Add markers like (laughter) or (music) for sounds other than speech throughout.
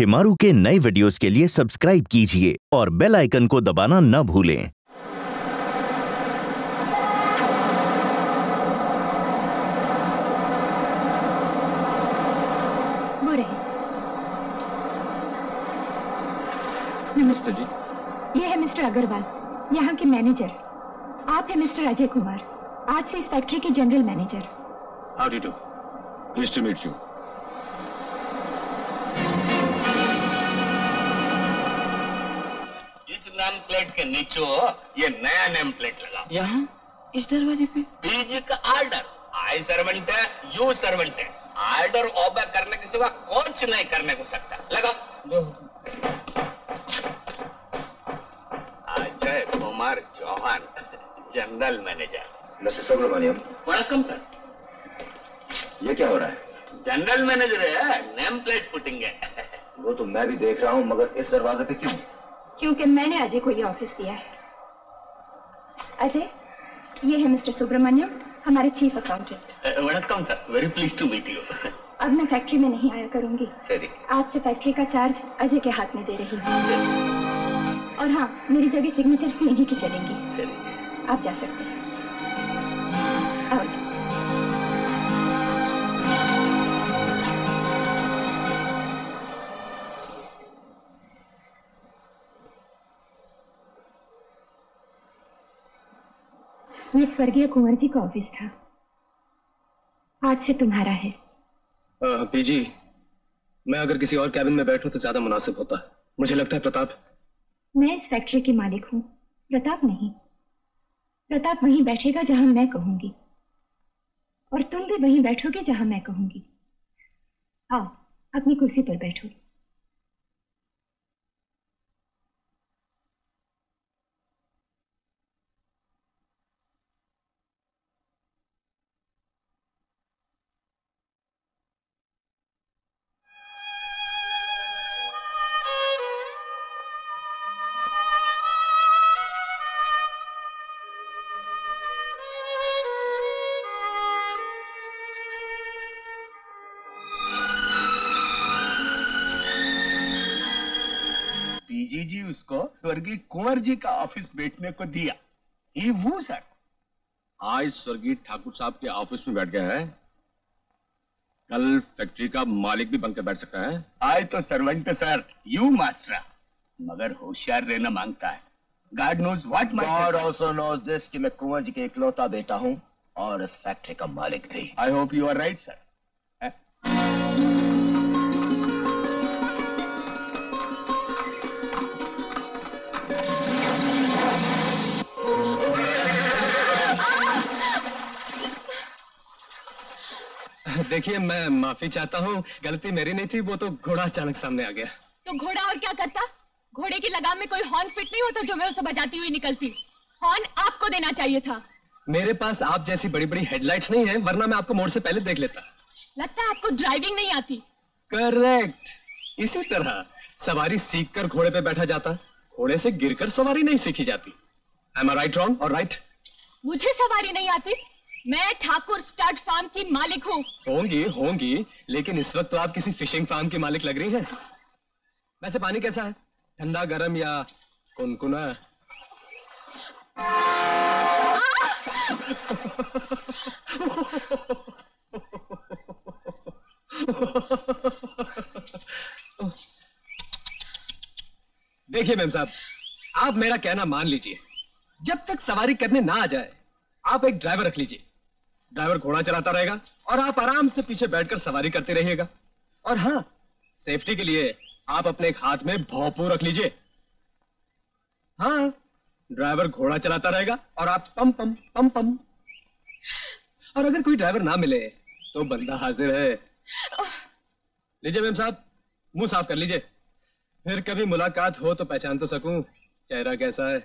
शिमारू के नए वीडियोस के लिए सब्सक्राइब कीजिए और बेल आइकन को दबाना न भूलें। नमस्ते जी। ये है मिस्टर अग्रवाल यहाँ के मैनेजर। आप हैं मिस्टर अजय कुमार आज से इस फैक्ट्री के general manager. How do do please to meet you plate के नीचे ये नया नेम प्लेट लगा। यहाँ? इस दरवाजे पे? पीजी का आर्डर। आई सर्वेंट है यू सर्वेंट है। ऑर्डर ओबे करने के सिवा कुछ नहीं करने को सकता। लगा Ajay Kumar Chauhan general manager. Mister Subramanyam vanakkam sir. ये क्या हो रहा है? जनरल मैनेजर है नेम प्लेट पुटिंग है। वो तो मैं भी देख रहा हूँ मगर इस दरवाजे पे क्यों? क्योंकि मैंने अजय को ये ऑफ़िस दिया है। अजय ये है मिस्टर सुब्रमण्यम हमारे chief accountant vanakkam sir very please to meet you अब मैं फैक्ट्री में नहीं आया करूँगी। सरी। आज से फैक्ट्री का चार्ज अजय के हाथ में दे रही हूँ। और हाँ मेरी जगह सिग्नेचर्स भी इन्हीं की चलेंगी। सरी। आप जा सकते हैं। आओ ये स्वर्गीय कुंवर जी का ऑफ़िस था। आज से तुम्हारा है। पीजी मैं अगर किसी और कैबिन में बैठूं तो ज़्यादा मुनासिब होता। मुझे लगता है प्रताप। मैं इस फैक्ट्री की मालिक हूँ। प्रताप नहीं। प्रताप वहीं बैठेगा जहाँ मैं कहूँगी। और तुम भी वहीं बैठोगे जहाँ मैं कहूँगी। आओ अपनी कुर्सी पर बैठो। स्वर्गीय कुंवर जी का ऑफ़िस बैठने को दिया। ये वो सर। आज स्वर्गीय ठाकुर साहब के ऑफ़िस में बैठ गया है। कल फैक्ट्री का मालिक भी बनकर बैठ सकता है। आए तो सर्वेंट सर यू मास्टर। मगर होशियार रहना माँगता है। God knows what God my also knows this कि मैं कुंवर जी के इकलौता बेटा हूँ और इस फैक्ट्री का मालिक भी I hope you are right sir देखिए मैं माफ़ी चाहता हूँ। गलती मेरी नहीं थी वो तो घोड़ा अचानक सामने आ गया। तो घोड़ा और क्या करता? घोड़े की लगाम में कोई हॉर्न फिट नहीं होता जो मैं उसे बजाती हुई निकलती। हॉर्न आपको देना चाहिए था। मेरे पास आप जैसी बड़ी बड़ी हेडलाइट्स नहीं है वरना मैं आपको मोड़ से पहले देख लेता। लगता है आपको ड्राइविंग नहीं आती। करेक्ट इसी तरह सवारी सीखकर घोड़े पे बैठा जाता। घोड़े से गिरकर सवारी नहीं सीखी जाती। एम आई राइट रॉन्ग और राइट मुझे सवारी नहीं आती। मैं ठाकुर स्टड फार्म की मालिक हूँ। होंगी होंगी, लेकिन इस वक्त तो आप किसी फिशिंग फार्म की मालिक लग रही हैं। वैसे पानी कैसा है? ठंडा, गर्म या कुनकुना? देखिए मैम साहब, आप मेरा कहना मान लीजिए। जब तक सवारी करने ना आ जाए, आप एक ड्राइवर रख लीजिए। ड्राइवर घोड़ा चलाता रहेगा और आप आराम से पीछे बैठकर सवारी करते रहिएगा। और हाँ सेफ्टी के लिए आप अपने एक हाथ में भौपू रख लीजिए। हाँ ड्राइवर घोड़ा चलाता रहेगा और आप पम पम पम पम। और अगर कोई ड्राइवर ना मिले तो बंदा हाजिर है। लीजिए मैम साहब, मुँह साफ़ कर लीजिए। फिर कभी मुलाकात हो तो पहचान तो सकूँ, चेहरा कैसा है?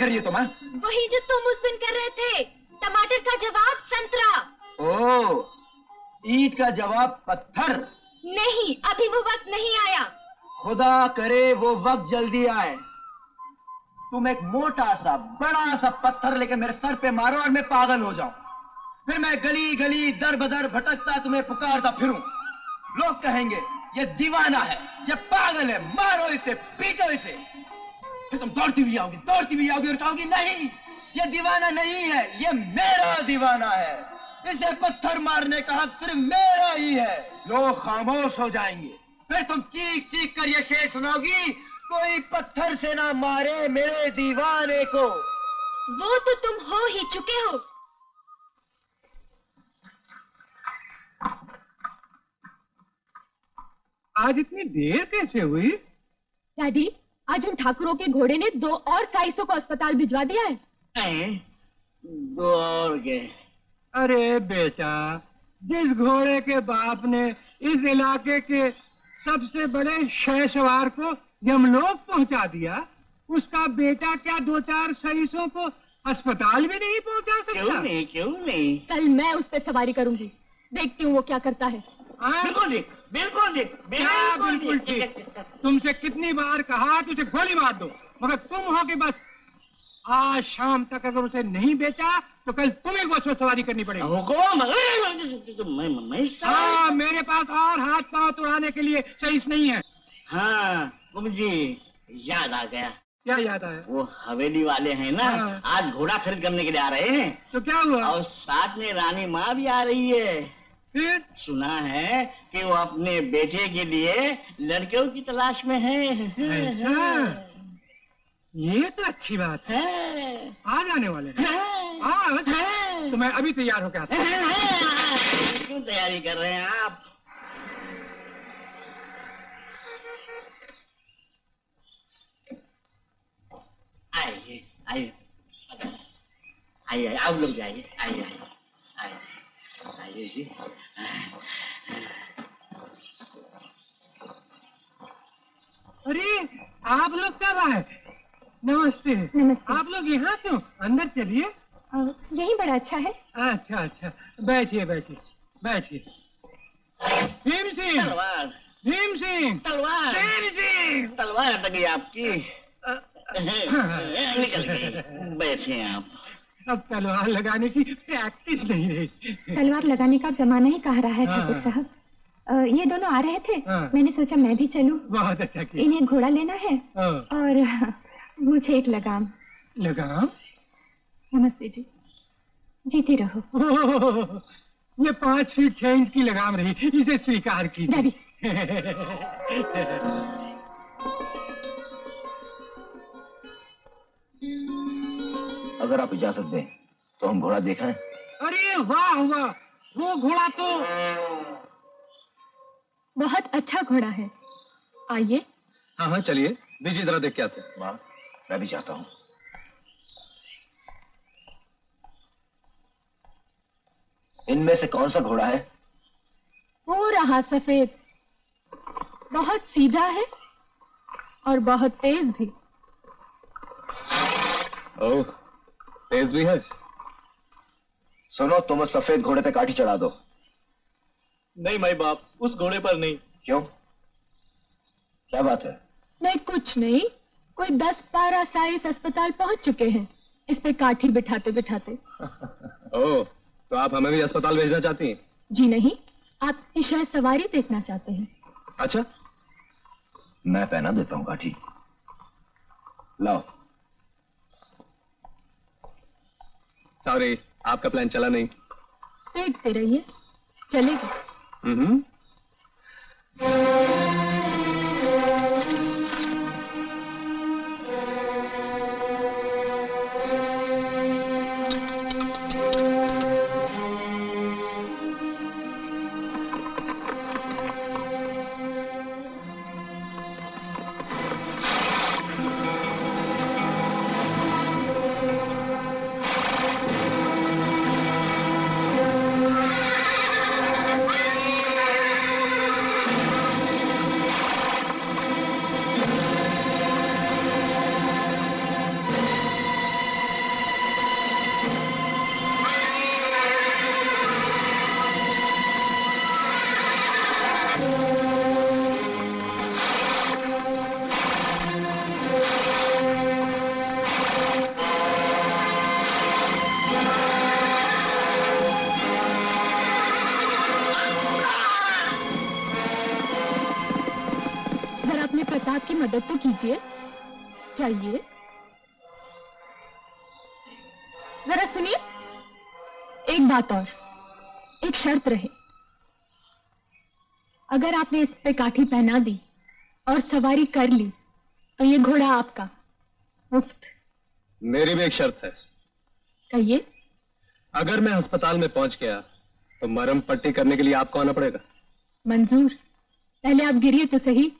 कर रही है तुम हाँ? वही जो तुम उस दिन कर रहे थे टमाटर का जवाब संतरा। ओ ईद का जवाब पत्थर। नहीं अभी वो वक्त नहीं आया। खुदा करे वो वक्त जल्दी आए। तुम एक मोटा सा बड़ा सा पत्थर लेकर मेरे सर पे मारो और मैं पागल हो जाऊँ। फिर मैं गली गली दर बदर भटकता तुम्हें पुकारता फिरूं। लोग कहेंगे ये दीवाना है ये पागल है मारो इसे पीटो इसे। फिर तुम दौड़ती हुई आओगी दौड़ती हुई आओगी और कहोगी नहीं ये दीवाना नहीं है ये मेरा दीवाना है। इसे पत्थर मारने का हक सिर्फ़ मेरा ही है। लोग खामोश हो जाएँगे। फिर तुम चीख चीख कर ये शेर सुनाओगी कोई पत्थर से ना मारे मेरे दीवाने को। वो तो तुम हो ही चुके हो। आज इतनी देर कैसे हुई? डैडी आज उन ठाकुरों के घोड़े ने दो और साइसों को अस्पताल भिजवा दिया है। दो और गए। अरे बेटा जिस घोड़े के बाप ने इस इलाके के सबसे बड़े शह सवार को यमलोक पहुँचा दिया उसका बेटा क्या दो चार सईसों को अस्पताल भी नहीं पहुँचा सकता? क्यों नहीं क्यों नहीं? कल मैं उस पर सवारी करूँगी। देखती हूँ वो क्या करता है हाँ? बिल्कुल ठीक बिल्कुल ठीक बिल्कुल ठीक। तुमसे कितनी बार कहा तुझे गोली मार दो मगर तुम हो कि बस आज शाम तक अगर उसे नहीं बेचा तो कल तुम्हें को उसमें सवारी करनी पड़ेगी। मैं मैं हाँ मेरे पास और हाथ पाँव तुड़ाने के लिए सही नहीं है। हाँ जी याद आ गया। क्या याद आया? वो हवेली वाले हैं ना हाँ। आज घोड़ा खरीद करने के लिए आ रहे हैं। तो क्या हुआ? और साथ में रानी माँ भी आ रही है। फिर सुना है कि वो अपने बेटे के लिए लड़कियों की तलाश में है। ऐसा? ये तो अच्छी बात है। है। आज आने वाले हैं। आज? तो मैं अभी तैयार होकर आता हूँ। क्यों तैयारी कर रहे हैं आप? आइए आइए। आइए आइए आप लोग जाइए। आइए। आइए जी अरे आप लोग कब आए? नमस्ते। नमस्ते। आप लोग यहाँ क्यों? अंदर चलिए। यही बड़ा अच्छा है। अच्छा अच्छा। बैठिए बैठिए बैठिए। भीम सिंह। तलवार। भीम सिंह। तलवार। भीम सिंह। तलवार गई आपकी। अ, निकल गई। बैठे आप। अब तलवार लगाने की प्रैक्टिस नहीं रही तलवार लगाने का जमाना ही कह रहा है हाँ। ठाकुर साहब। ये दोनों आ रहे थे? हाँ। मैंने सोचा मैं भी चलूँ। बहुत अच्छा किया। इन्हें घोड़ा लेना है हाँ, और मुझे एक लगाम। लगाम? नमस्ते जी। जीती रहो। ये पाँच फीट छह इंच की लगाम रही। इसे स्वीकार कीजिए। (laughs) अगर आप इजाज़त दें तो हम घोड़ा देखें अरे वाह वाह वो घोड़ा तो बहुत अच्छा घोड़ा है। आइए। हाँ हाँ चलिए दीजिए जरा देख के आते हैं। माँ मैं भी चाहता हूँ। इनमें से कौन सा घोड़ा है? वो रहा सफ़ेद। बहुत सीधा है और बहुत तेज भी। ओह तेज भी है। सुनो तुम उस सफ़ेद घोड़े पे काठी चढ़ा दो। नहीं माई बाप उस घोड़े पर नहीं। क्यों? क्या बात है? नहीं कुछ नहीं कोई दस बारह साइस अस्पताल पहुँच चुके हैं इस पे काठी बिठाते बिठाते। (laughs) ओह तो आप हमें भी अस्पताल भेजना चाहती हैं? जी नहीं आपकी शायद सवारी देखना चाहते हैं। अच्छा। मैं पहना देता हूँ काठी। लाओ। सॉरी आपका प्लान चला नहीं। देखते रहिए चलेगा। लीजिए जाइए। जरा सुनिए। एक बात और। एक शर्त रहे। अगर आपने इस पे काठी पहना दी और सवारी कर ली तो ये घोड़ा आपका। मुफ़्त। मेरी भी एक शर्त है। कहिए। अगर मैं अस्पताल में पहुँच गया तो मरम पट्टी करने के लिए आपको आना पड़ेगा। मंजूर। पहले आप गिरिए तो सही।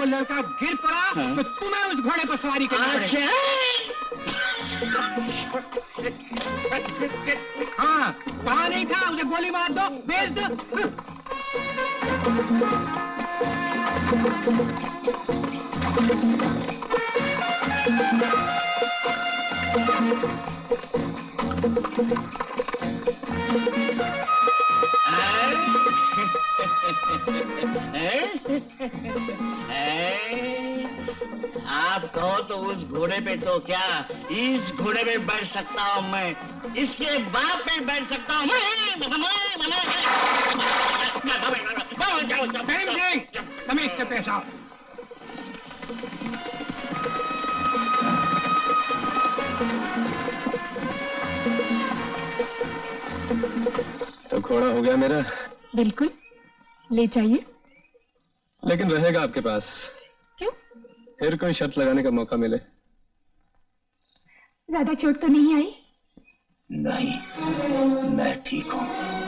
वो लड़का गिर पड़ा हाँ। तो तुम्हें उस घोड़े पर सवारी करनी पड़ेगी। हाँ कहा नहीं था उसे गोली मार दो भेज दो आप कहो तो उस घोड़े पे तो क्या इस घोड़े पे बैठ सकता हूँ मैं? इसके बाप पे बैठ सकता हूँ पेश आओ तो घोड़ा हो गया मेरा। बिल्कुल। ले जाइए। लेकिन रहेगा आपके पास। क्यों? फिर कोई शर्त लगाने का मौका मिले। ज़्यादा चोट तो नहीं आई? नहीं मैं ठीक हूँ।